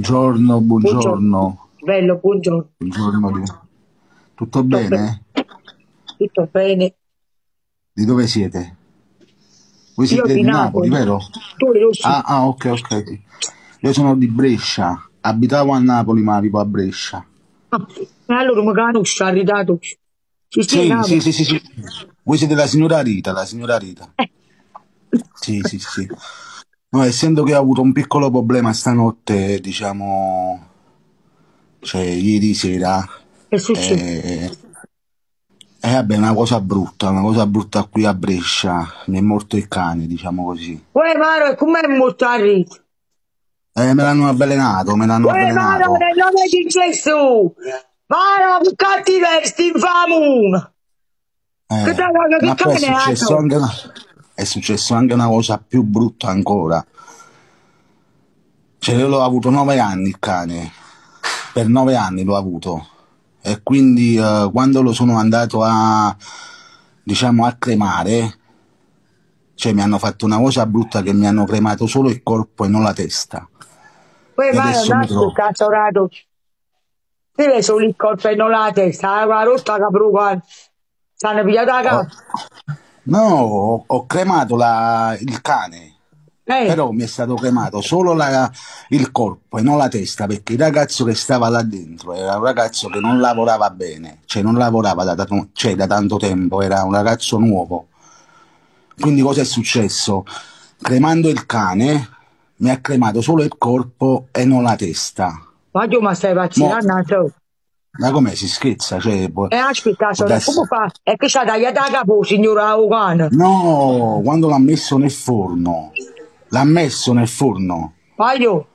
Buongiorno, buongiorno. Bello, buongiorno. Buongiorno. Tutto bene? Tutto bene? Di dove siete? Voi Io siete di di Napoli, Napoli. vero? Tu io sì. Ah, ah, ok, ok. Io sono di Brescia. Abitavo a Napoli, ma vivo a Brescia. Ah, allora mi conosci, ha ridato. Ci Sì, sì, sì, sì, sì. Voi siete la signora Rita, la signora Rita. Eh, Sì, sì, sì. No, essendo che ho avuto un piccolo problema stanotte, diciamo, cioè ieri sera, è successo? eh, eh, vabbè, una cosa brutta, una cosa brutta qui a Brescia. Mi è morto il cane, diciamo così. Uè Maro, com'è molto a rito? Eh, me l'hanno avvelenato, me l'hanno Uè Maro, avvelenato. nel nome di Gesù! Maro, che cattiversti infame! Che Eh, ma che poi è cane successo anche una, è successo anche una cosa più brutta ancora. Cioè, io l'ho avuto nove anni il cane, per nove anni l'ho avuto. E quindi eh, quando lo sono andato a, diciamo, a cremare, cioè mi hanno fatto una cosa brutta che mi hanno cremato solo il corpo e non la testa. Uè E Maro, adesso mi nasco trovo. cazzo rato. Ti vedi solo il corpo e non la testa, la rotta che provo. Stanno pigliata la Ho- casa. No, ho, ho cremato la- il cane. Eh, però mi è stato cremato solo la- il corpo e non la testa perché il ragazzo che stava là dentro era un ragazzo che non lavorava bene, cioè non lavorava da, da- cioè da tanto tempo, era un ragazzo nuovo. Quindi cosa è successo? Cremando il cane mi ha cremato solo il corpo e non la testa. ma tu ma stai Mo, vaccinando? Ma com'è? Si scherza? Cioè, può, E aspetta, può darsi- come fa? È che c'ha tagliato la capo, signora Avogana. No, quando l'ha messo nel forno, l'ha messo nel forno. Voglio,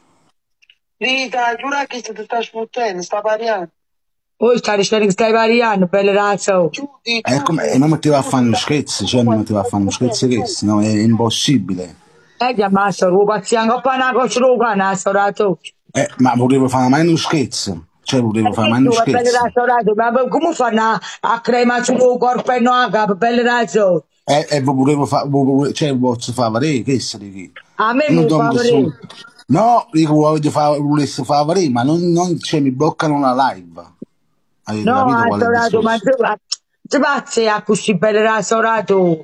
Rita, giura che ti sta sfottendo, sta pariando. voi stai dicendo che stai variando, belle razzo. Giudi, E come, e mi metteva a fare uno scherzo, cioè mi metteva a fare uno scherzo che no, è impossibile. E ti ammazzo, lo pazziamo, poi una cosa lo cana, sorato. Eh, ma volevo fare mai uno scherzo, cioè volevo fare tu, belle scherzo. ma come fanno a crema sul corpo e non a capo, belle razzo? E, e volevo fare, cioè posso fare che se di A me Non fa nessun... vedere. No, dico voglio fare, volessi fare ma non, non cioè, mi bloccano la live. Avete No, capito ha qual è il sorato, ma discorso? tu, ti pazzi a così belle razzo, sorato.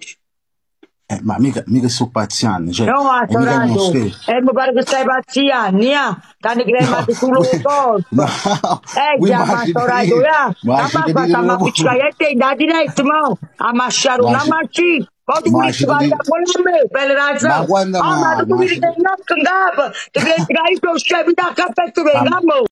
Eh, ma mica, mica sto pazziando, cioè, No, ha è mica uno sorato. scherzo. E mi pare che stai pazziando, ya? T'hanno No, cremato sul voi, corpo. no, Eh, voi già, mi ma lasciate sorato, dire, ya? mi Ma lasciate basta, dire ma voi, picciagliette da diretta, mo? A masciare una lasci- macci. Poi tu mi mi lasciate guarda dire, con me, belle ma razzo. quando Ah, ma mai, tu mi mi lasciate dici, no, che capo, ti credi che hai lo scemi da cappetto, ma, venga, mo?